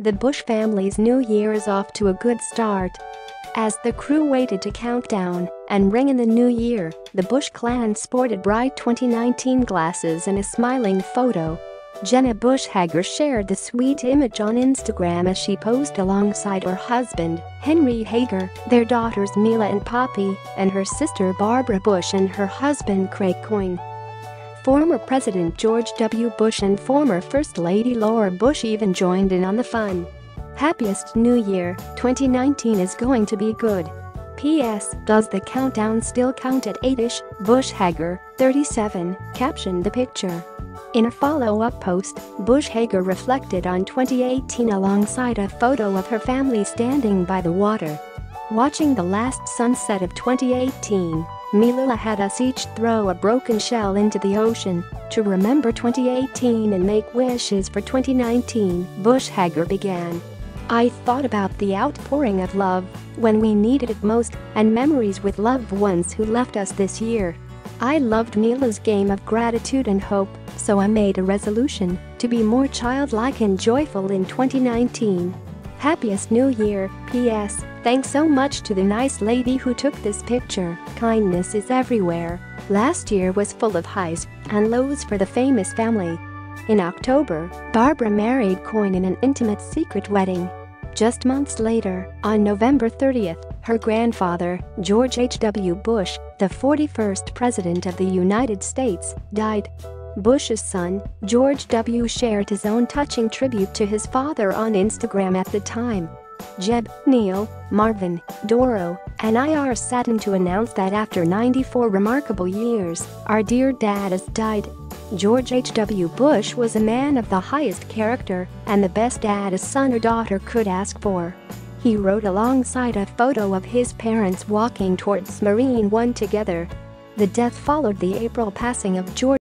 The Bush family's new year is off to a good start. As the crew waited to count down and ring in the new year, the Bush clan sported bright 2019 glasses and a smiling photo. Jenna Bush Hager shared the sweet image on Instagram as she posed alongside her husband, Henry Hager, their daughters Mila and Poppy, and her sister Barbara Bush and her husband Craig Coyne. Former President George W. Bush and former First Lady Laura Bush even joined in on the fun. Happiest New Year, 2019 is going to be good. P.S. Does the countdown still count at 8ish? Bush Hager, 37, captioned the picture. In a follow-up post, Bush Hager reflected on 2018 alongside a photo of her family standing by the water. Watching the last sunset of 2018, Mila had us each throw a broken shell into the ocean to remember 2018 and make wishes for 2019, Bush Hager began. I thought about the outpouring of love when we needed it most and memories with loved ones who left us this year. I loved Mila's game of gratitude and hope, so I made a resolution to be more childlike and joyful in 2019. Happiest New Year, P.S. Thanks so much to the nice lady who took this picture, kindness is everywhere. Last year was full of highs and lows for the famous family. In October, Barbara married Coyne in an intimate secret wedding. Just months later, on November 30th, her grandfather, George H.W. Bush, the 41st President of the United States, died. Bush's son, George W. shared his own touching tribute to his father on Instagram at the time. Jeb, Neil, Marvin, Doro, and I are saddened to announce that after 94 remarkable years, our dear dad has died. George H.W. Bush was a man of the highest character and the best dad a son or daughter could ask for. He wrote alongside a photo of his parents walking towards Marine One together. The death followed the April passing of George